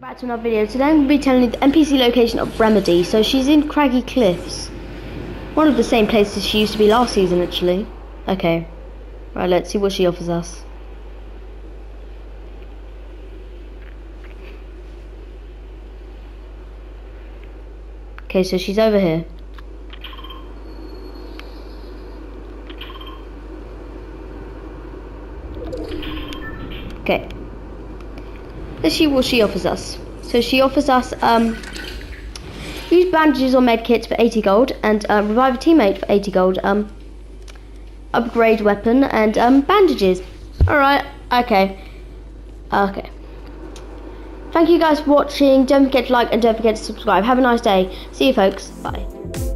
Back to another video. Today I'm going to be telling you the NPC location of Remedy. So she's in Craggy Cliffs. One of the same places she used to be last season actually. Okay. Right, let's see what she offers us. Okay, so she's over here. Okay. Let's see what she offers us. So she offers us um, use bandages or medkits for 80 gold and uh, revive a teammate for 80 gold. Um, upgrade weapon and um, bandages. Alright, okay. Okay. Thank you guys for watching. Don't forget to like and don't forget to subscribe. Have a nice day. See you folks. Bye.